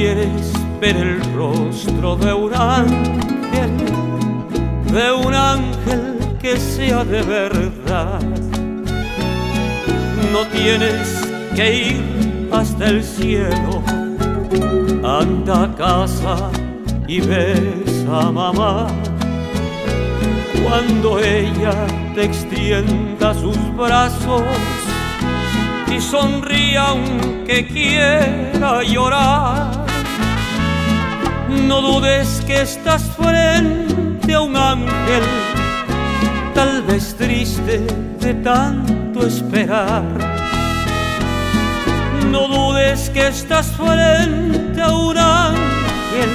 quieres ver el rostro de un ángel, de un ángel que sea de verdad. No tienes que ir hasta el cielo, anda a casa y ves a mamá. Cuando ella te extienda sus brazos y sonríe aunque quiera llorar, no dudes que estás frente a un ángel, tal vez triste de tanto esperar. No dudes que estás frente a un ángel,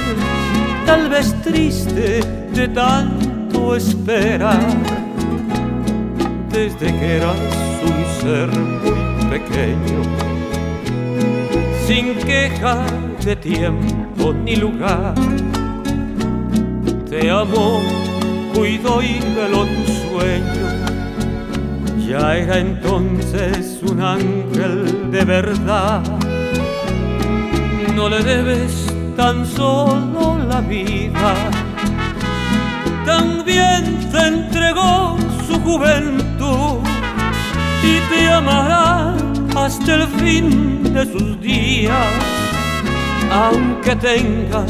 tal vez triste de tanto esperar. Desde que eras un ser muy pequeño, sin queja de tiempo ni lugar, te amó, cuidó y veló tu sueño. Ya era entonces un ángel de verdad. No le debes tan solo la vida. También te entregó su juventud y te amará hasta el fin de sus días, aunque tenga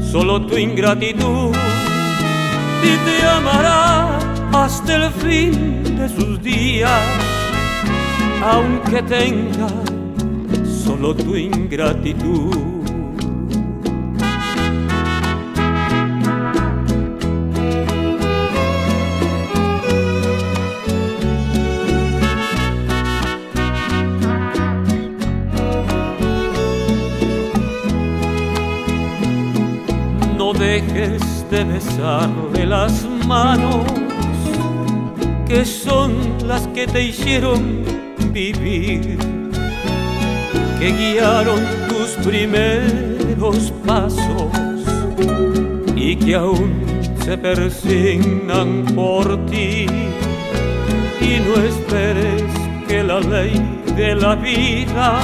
solo tu ingratitud y te amará hasta el fin de sus días, aunque tenga solo tu ingratitud. Dejes de besarle las manos que son las que te hicieron vivir, que guiaron tus primeros pasos y que aún se persignan por ti. Y no esperes que la ley de la vida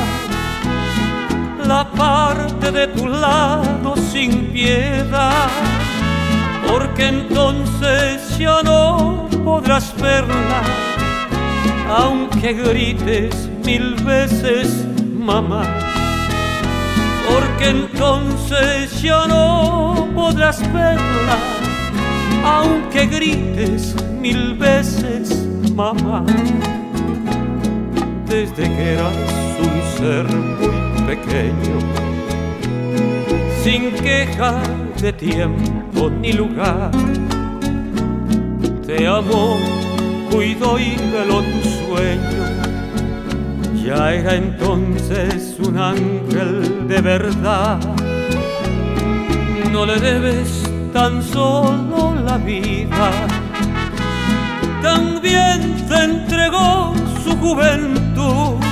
la parte de tu lado sin piedad, porque entonces ya no podrás verla, aunque grites mil veces mamá, porque entonces ya no podrás verla, aunque grites mil veces mamá, desde que eras un ser muy pequeño, sin queja de tiempo ni lugar. Te amó, cuidó y veló tu sueño. Ya era entonces un ángel de verdad. No le debes tan solo la vida. También te entregó su juventud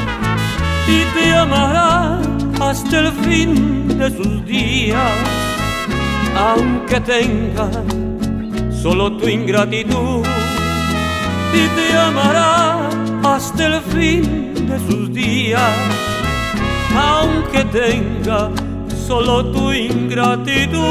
y te amará hasta el fin de sus días, aunque tenga solo tu ingratitud, y te amará hasta el fin de sus días, aunque tenga solo tu ingratitud.